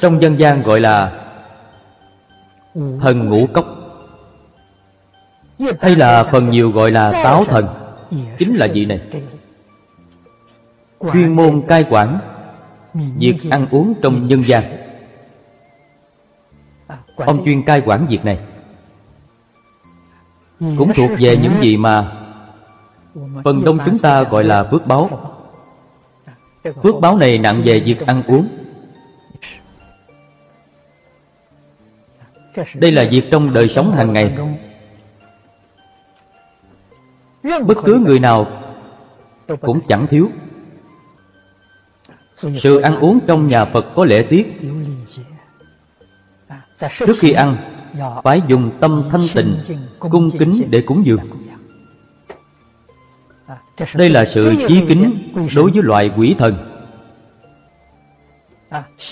Trong dân gian gọi là Thần ngũ cốc. Hay là phần nhiều gọi là táo thần. Chính là vị này. Chuyên môn cai quản Việc ăn uống trong nhân gian. Ông chuyên cai quản việc này. Cũng thuộc về những gì mà Phần đông chúng ta gọi là phước báo. Phước báo này nặng về việc ăn uống. Đây là việc trong đời sống hàng ngày. Bất cứ người nào cũng chẳng thiếu. Sự ăn uống trong nhà Phật có lễ tiết. Trước khi ăn, Phải dùng tâm thanh tịnh, Cung kính để cúng dường. Đây là sự chí kính Đối với loại quỷ thần.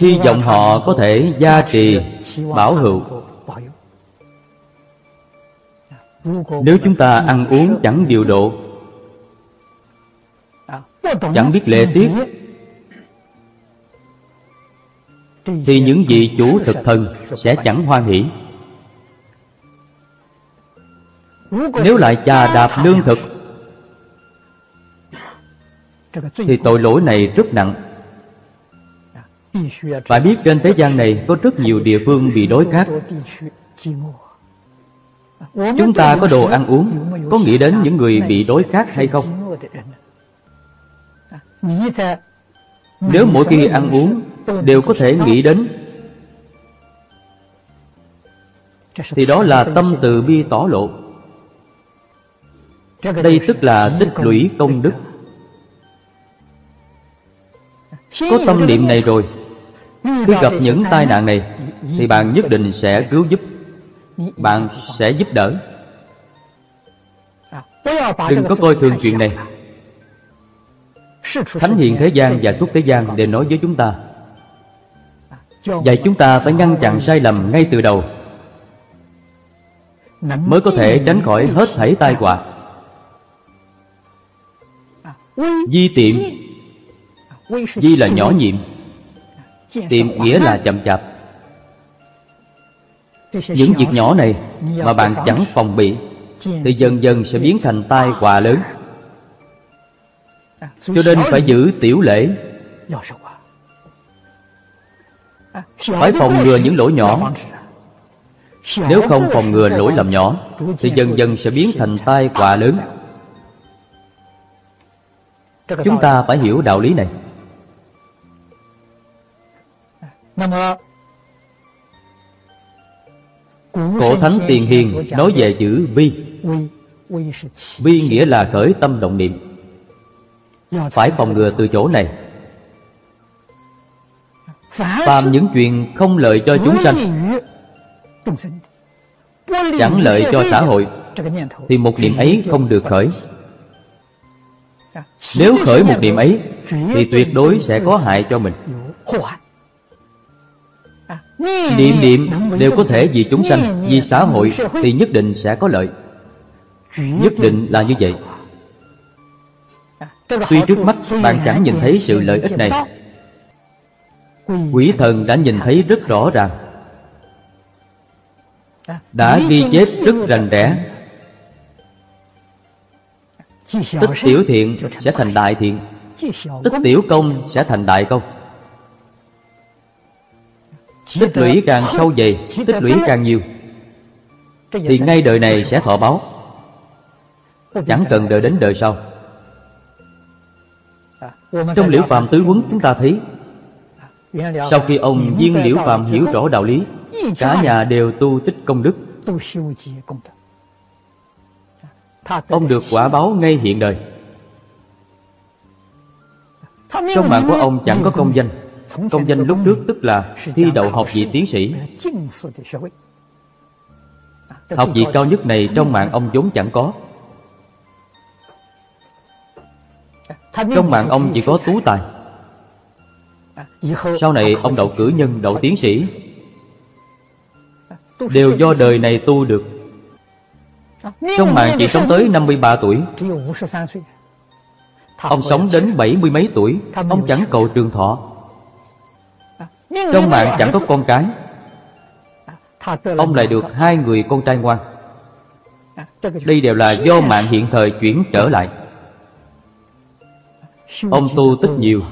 Hy vọng họ có thể gia trì, Bảo hữu. Nếu chúng ta ăn uống chẳng điều độ, Chẳng biết lễ tiết, thì những vị chủ thực thần sẽ chẳng hoan hỷ. Nếu lại trà đạp lương thực, thì tội lỗi này rất nặng. Phải biết trên thế gian này có rất nhiều địa phương bị đối khác chúng ta có đồ ăn uống, có nghĩ đến những người bị đối khác hay không? Nếu mỗi khi ăn uống đều có thể nghĩ đến, thì đó là tâm từ bi tỏ lộ. Đây tức là tích lũy công đức. Có tâm niệm này rồi. Khi gặp những tai nạn này, thì bạn nhất định sẽ cứu giúp bạn sẽ giúp đỡ. Đừng có coi thường chuyện này. Thánh hiện thế gian và suốt thế gian đều nói với chúng ta. Vậy chúng ta phải ngăn chặn sai lầm ngay từ đầu. Mới có thể tránh khỏi hết thảy tai họa. Di tiệm, Di là nhỏ nhiệm. Tiệm nghĩa là chậm chạp. Những việc nhỏ này Mà bạn chẳng phòng bị Thì dần dần sẽ biến thành tai họa lớn. Cho nên phải giữ tiểu lễ. Phải phòng ngừa những lỗi nhỏ. Nếu không phòng ngừa lỗi lầm nhỏ thì dần dần sẽ biến thành tai họa lớn. Chúng ta phải hiểu đạo lý này cổ thánh tiền hiền nói về chữ vi. Vi nghĩa là khởi tâm động niệm. Phải phòng ngừa từ chỗ này. Phàm những chuyện không lợi cho chúng sanh, chẳng lợi cho xã hội, thì một niệm ấy không được khởi. Nếu khởi một niệm ấy, thì tuyệt đối sẽ có hại cho mình niệm niệm đều có thể vì chúng sanh vì xã hội thì nhất định sẽ có lợi. Nhất định là như vậy. Tuy trước mắt bạn chẳng nhìn thấy sự lợi ích này. Quỷ thần đã nhìn thấy rất rõ ràng. Đã ghi chép rất rành rẽ. Tích tiểu thiện sẽ thành đại thiện. Tích tiểu công sẽ thành đại công Tích lũy càng sâu dày, Tích lũy càng nhiều, Thì ngay đời này sẽ thọ báo. Chẳng cần đợi đến đời sau. Trong liễu phàm tứ quấn chúng ta thấy, sau khi ông viên liễu phạm hiểu rõ đạo lý, cả nhà đều tu tích công đức. Ông được quả báo ngay hiện đời. Trong mạng của ông chẳng có công danh công danh lúc trước tức là thi đậu học vị tiến sĩ. học vị cao nhất này trong mạng ông vốn chẳng có. trong mạng ông chỉ có tú tài. sau này ông đậu cử nhân đậu tiến sĩ. Đều do đời。này tu được. Trong mạng chỉ sống tới 53 tuổi. Ông sống đến bảy mươi mấy tuổi. Ông chẳng cầu trường thọ Trong mạng chẳng có con cái. Ông lại được hai người con trai ngoan. Đây đều là do mạng hiện thời chuyển trở lại. Ông tu tích nhiều.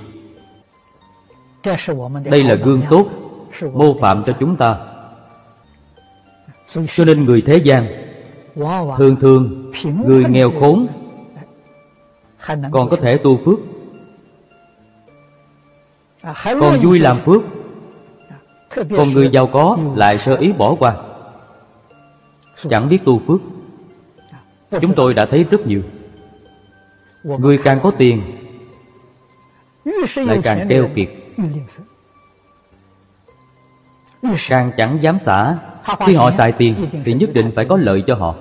Đây là gương tốt Mô phạm cho chúng ta. Cho nên người thế gian Thường thường Người nghèo khốn Còn có thể tu phước. Còn vui làm phước Còn người giàu có lại sơ ý bỏ qua. Chẳng biết tu phước. Chúng tôi đã thấy rất nhiều. Người càng có tiền Lại càng keo kiệt. Càng chẳng dám xả. Khi họ xài tiền Thì nhất định phải có lợi cho họ.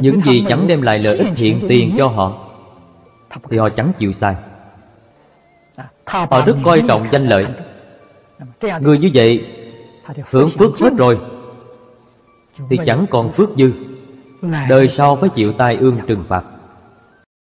Những gì chẳng đem lại lợi ích hiện tiền cho họ Thì họ chẳng chịu xài Họ rất coi trọng danh lợi. Người như vậy Hưởng phước hết rồi Thì chẳng còn phước dư. Đời sau phải chịu tai ương trừng phạt